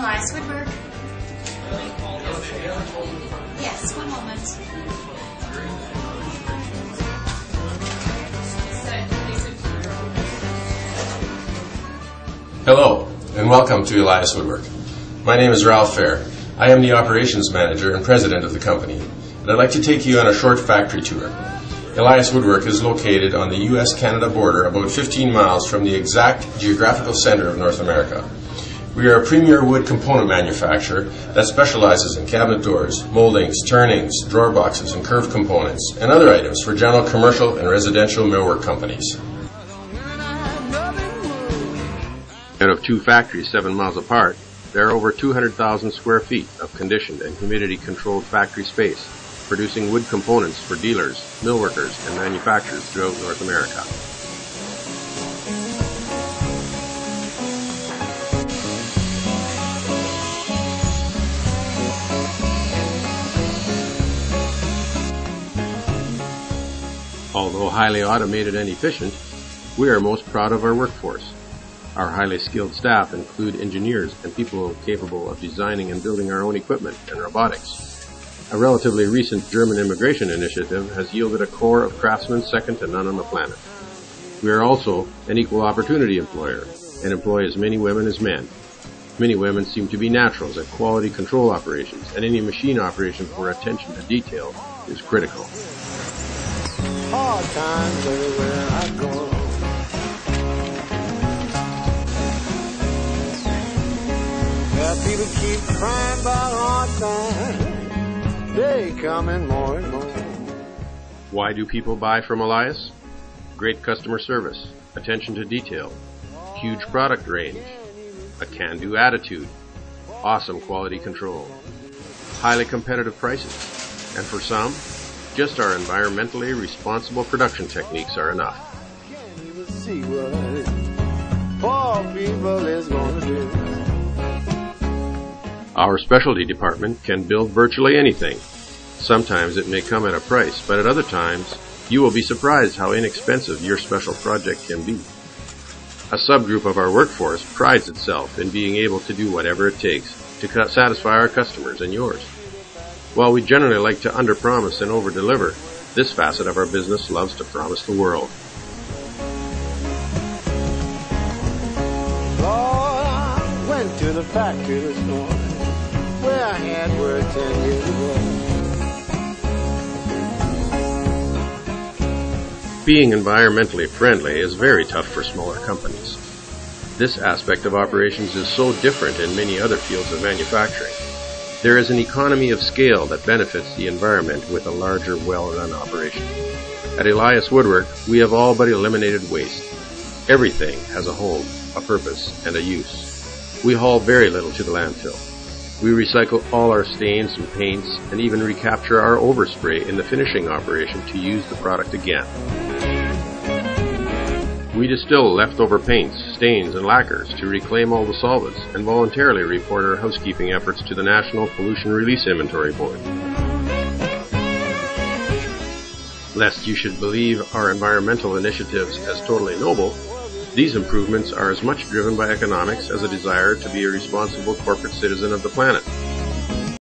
Elias Woodwork. Yes, one moment. Hello, and welcome to Elias Woodwork. My name is Ralph Fair. I am the operations manager and president of the company, and I'd like to take you on a short factory tour. Elias Woodwork is located on the U.S. Canada border about 15 miles from the exact geographical center of North America. We are a premier wood component manufacturer that specializes in cabinet doors, moldings, turnings, drawer boxes, and curved components, and other items for general commercial and residential millwork companies. Out of two factories seven miles apart, there are over 200,000 square feet of conditioned and humidity controlled factory space, producing wood components for dealers, millworkers, and manufacturers throughout North America. Although highly automated and efficient, we are most proud of our workforce. Our highly skilled staff include engineers and people capable of designing and building our own equipment and robotics. A relatively recent German immigration initiative has yielded a core of craftsmen second to none on the planet. We are also an equal opportunity employer and employ as many women as men. Many women seem to be naturals at quality control operations, and any machine operation where attention to detail is critical. Hard times everywhere I go. Yeah, people keep crying about hard times. They coming more and more. Why do people buy from Elias? Great customer service, attention to detail, huge product range, a can-do attitude, awesome quality control, highly competitive prices, and for some, just our environmentally responsible production techniques are enough. Our specialty department can build virtually anything. Sometimes it may come at a price, but at other times, you will be surprised how inexpensive your special project can be. A subgroup of our workforce prides itself in being able to do whatever it takes to satisfy our customers and yours. While we generally like to underpromise and overdeliver, this facet of our business loves to promise the world. Lord, I went to the factory this morning where I had ten years ago. Being environmentally friendly is very tough for smaller companies. This aspect of operations is so different in many other fields of manufacturing. There is an economy of scale that benefits the environment with a larger, well-run operation. At Elias Woodwork, we have all but eliminated waste. Everything has a home, a purpose, and a use. We haul very little to the landfill. We recycle all our stains and paints and even recapture our overspray in the finishing operation to use the product again. We distill leftover paints, stains, and lacquers to reclaim all the solvents and voluntarily report our housekeeping efforts to the National Pollution Release Inventory Board. Lest you should believe our environmental initiatives as totally noble, these improvements are as much driven by economics as a desire to be a responsible corporate citizen of the planet.